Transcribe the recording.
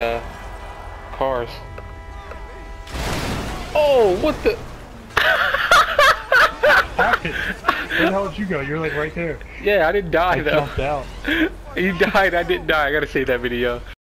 uh, cars. Oh, what the? Where the hell did you go? You're like right there. Yeah, I didn't die I though. jumped out. you died. I didn't die. I gotta save that video.